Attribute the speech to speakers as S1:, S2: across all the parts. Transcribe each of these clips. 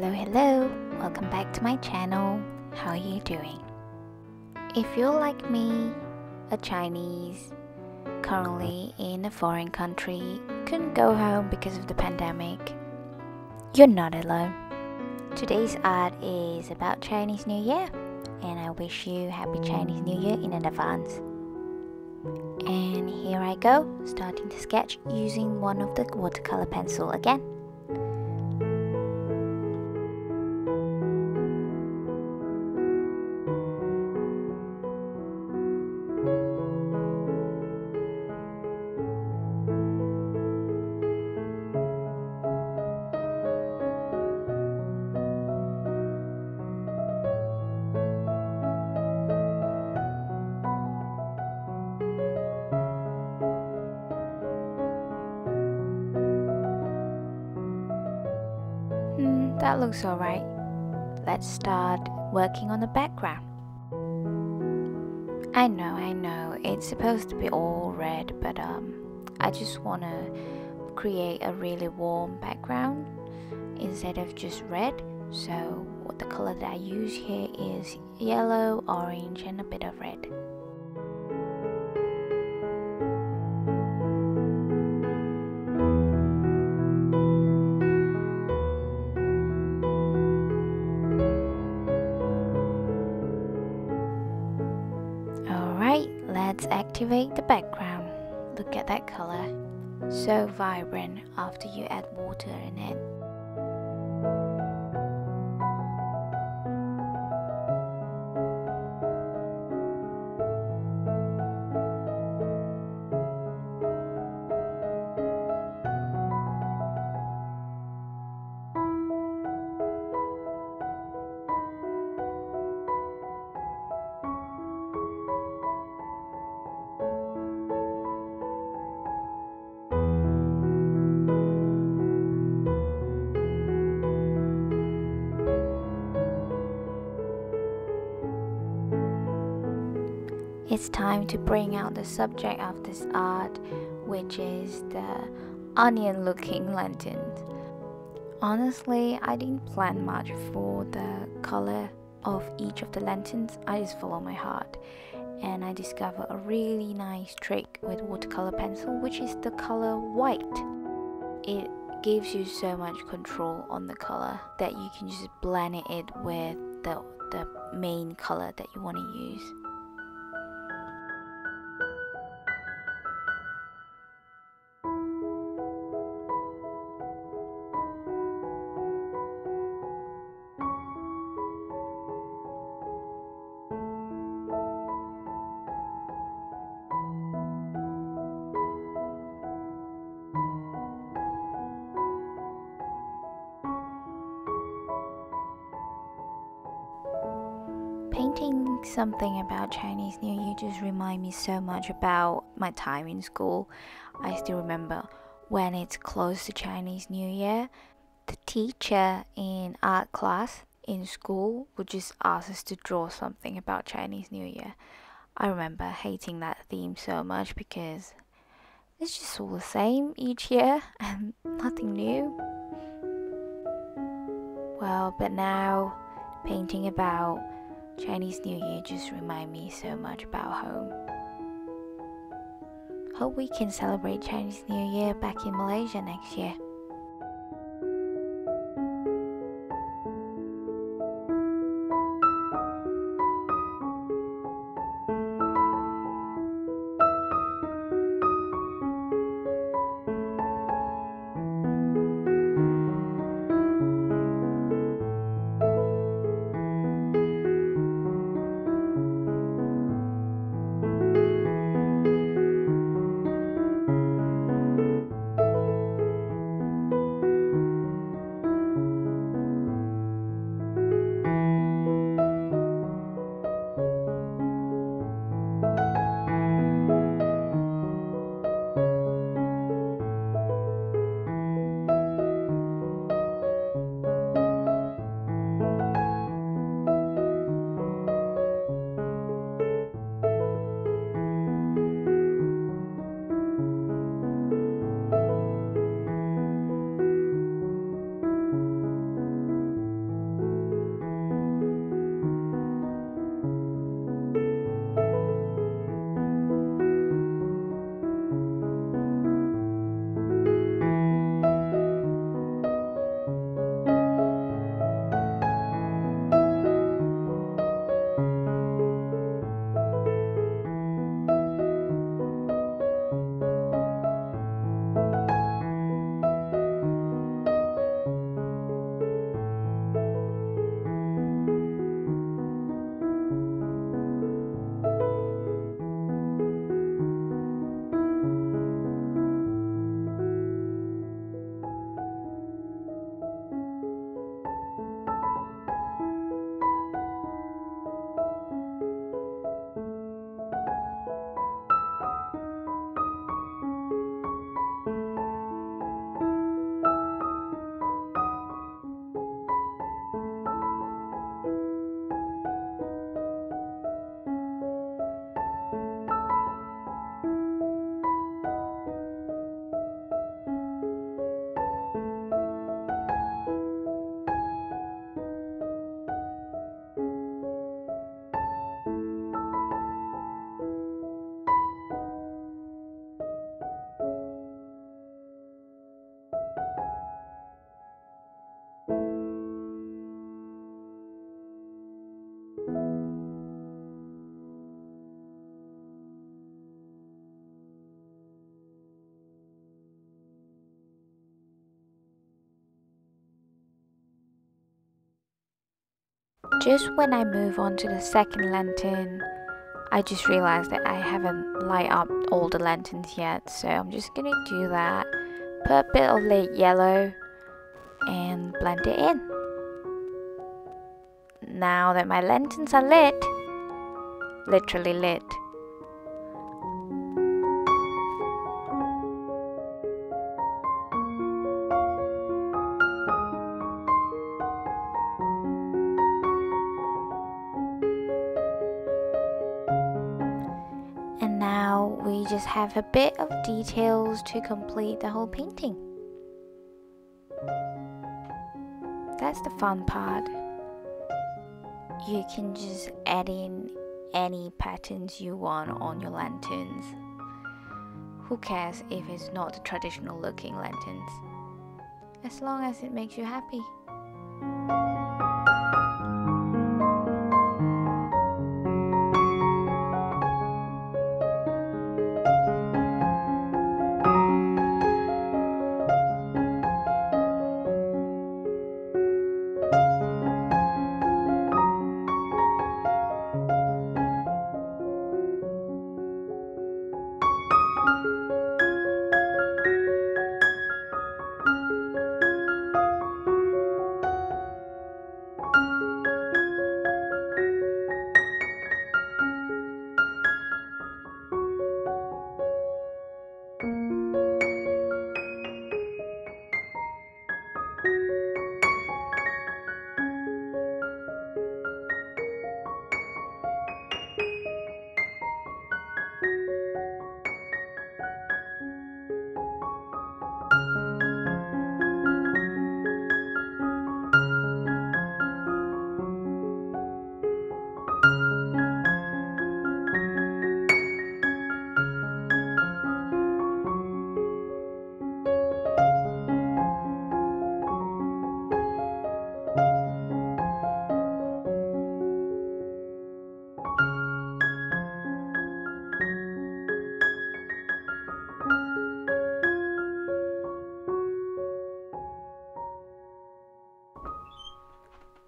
S1: Hello, hello, welcome back to my channel. How are you doing? If you're like me, a Chinese, currently in a foreign country, couldn't go home because of the pandemic, you're not alone. Today's art is about Chinese New Year, and I wish you Happy Chinese New Year in advance. And here I go, starting to sketch using one of the watercolor pencil again. That looks alright. Let's start working on the background. I know, I know, it's supposed to be all red, but um, I just want to create a really warm background instead of just red. So, the color that I use here is yellow, orange, and a bit of red. Let's activate the background. Look at that color. So vibrant after you add water in it. It's time to bring out the subject of this art, which is the onion looking lanterns. Honestly, I didn't plan much for the color of each of the lanterns, I just follow my heart. And I discovered a really nice trick with watercolor pencil, which is the color white. It gives you so much control on the color that you can just blend it with the, the main color that you want to use. Painting something about Chinese New Year just remind me so much about my time in school. I still remember when it's close to Chinese New Year, the teacher in art class in school would just ask us to draw something about Chinese New Year. I remember hating that theme so much because it's just all the same each year and nothing new. Well, but now painting about Chinese New Year just remind me so much about home. Hope we can celebrate Chinese New Year back in Malaysia next year. Just when I move on to the second lantern, I just realized that I haven't light up all the lanterns yet, so I'm just gonna do that. Put a bit of light yellow and blend it in. Now that my lanterns are lit, literally lit, have a bit of details to complete the whole painting. That's the fun part. You can just add in any patterns you want on your lanterns. Who cares if it's not the traditional looking lanterns? As long as it makes you happy.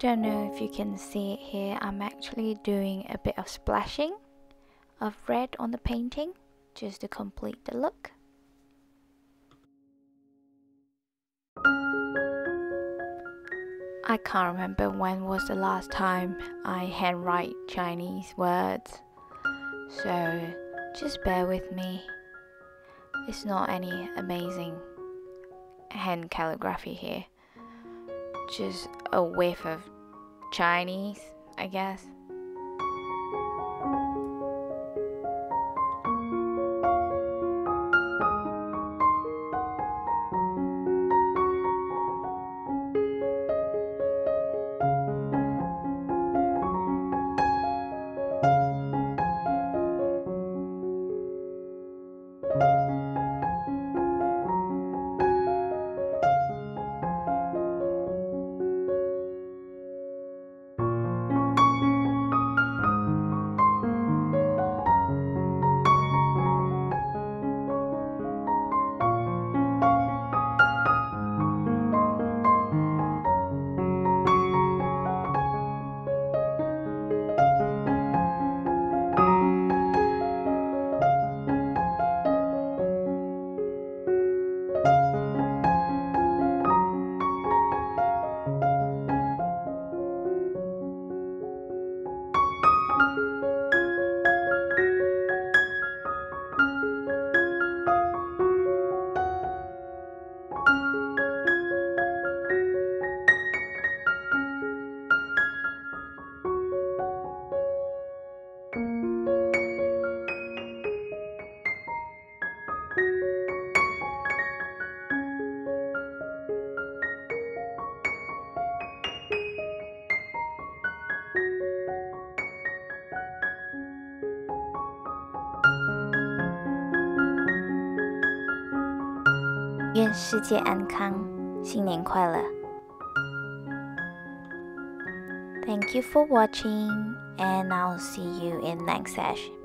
S1: Don't know if you can see it here, I'm actually doing a bit of splashing of red on the painting just to complete the look. I can't remember when was the last time I handwrite Chinese words, so just bear with me. It's not any amazing hand calligraphy here just a whiff of Chinese, I guess. Thank you for watching and I'll see you in next session.